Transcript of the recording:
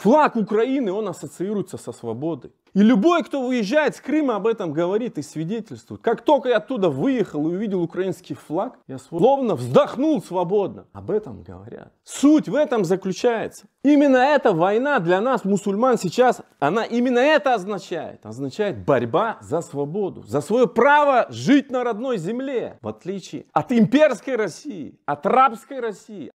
Флаг Украины, он ассоциируется со свободой. И любой, кто выезжает с Крыма, об этом говорит и свидетельствует. Как только я оттуда выехал и увидел украинский флаг, я словно вздохнул свободно. Об этом говорят. Суть в этом заключается. Именно эта война для нас, мусульман, сейчас, она именно это означает. Означает борьба за свободу, за свое право жить на родной земле. В отличие от имперской России, от рабской России,